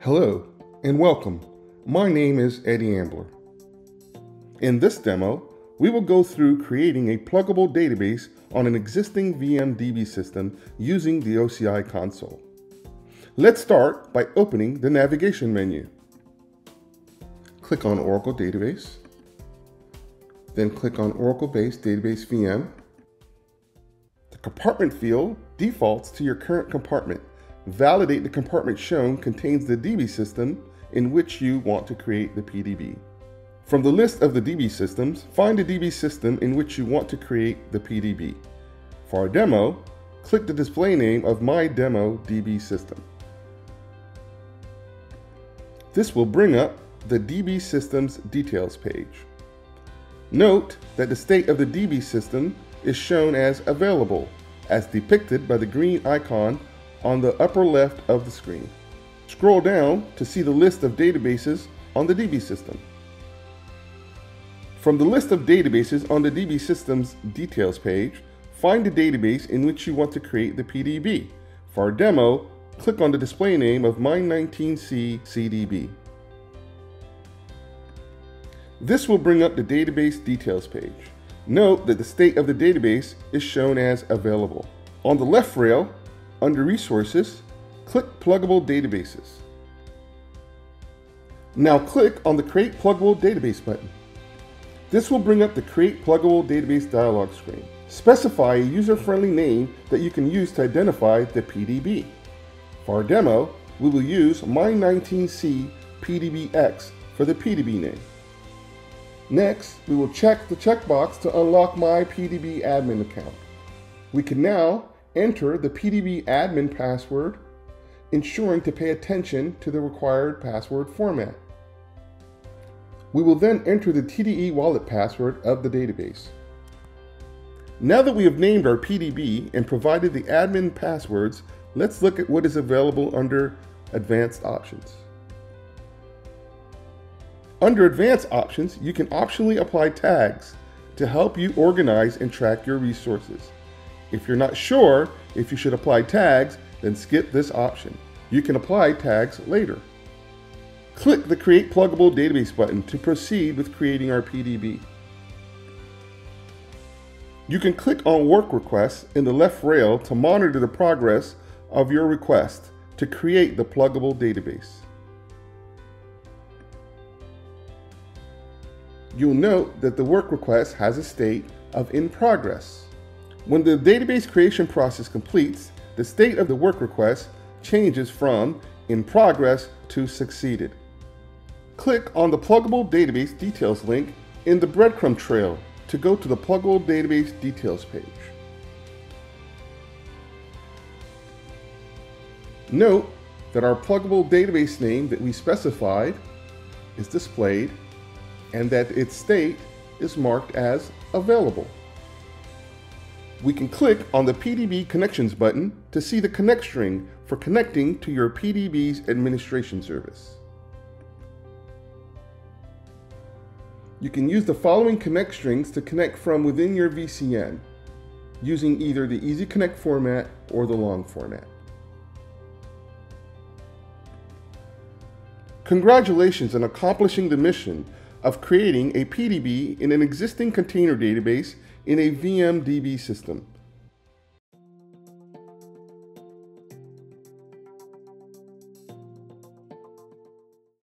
Hello and welcome. My name is Eddie Ambler. In this demo, we will go through creating a pluggable database on an existing VMDB system using the OCI console. Let's start by opening the navigation menu. Click on Oracle Database, then click on Oracle Base Database VM. The compartment field defaults to your current compartment Validate the compartment shown contains the DB system in which you want to create the PDB. From the list of the DB systems, find the DB system in which you want to create the PDB. For our demo, click the display name of My Demo DB system. This will bring up the DB system's details page. Note that the state of the DB system is shown as available, as depicted by the green icon on the upper left of the screen. Scroll down to see the list of databases on the DB system. From the list of databases on the DB system's details page, find the database in which you want to create the PDB. For our demo, click on the display name of Mine19C CDB. This will bring up the database details page. Note that the state of the database is shown as available. On the left rail, under Resources, click Pluggable Databases. Now click on the Create Pluggable Database button. This will bring up the Create Pluggable Database dialog screen. Specify a user-friendly name that you can use to identify the PDB. For our demo, we will use My19C PDBX for the PDB name. Next, we will check the checkbox to unlock my PDB admin account. We can now enter the PDB admin password, ensuring to pay attention to the required password format. We will then enter the TDE wallet password of the database. Now that we have named our PDB and provided the admin passwords, let's look at what is available under Advanced Options. Under Advanced Options, you can optionally apply tags to help you organize and track your resources. If you're not sure if you should apply tags, then skip this option. You can apply tags later. Click the Create Pluggable Database button to proceed with creating our PDB. You can click on Work Requests in the left rail to monitor the progress of your request to create the pluggable database. You'll note that the work request has a state of in progress. When the database creation process completes, the state of the work request changes from in progress to succeeded. Click on the Pluggable Database Details link in the breadcrumb trail to go to the Pluggable Database Details page. Note that our pluggable database name that we specified is displayed and that its state is marked as available we can click on the PDB Connections button to see the connect string for connecting to your PDB's administration service. You can use the following connect strings to connect from within your VCN using either the Easy Connect format or the long format. Congratulations on accomplishing the mission of creating a PDB in an existing container database in a VMDB system.